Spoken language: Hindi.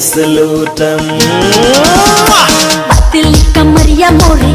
सलूटम कमरिया मोरे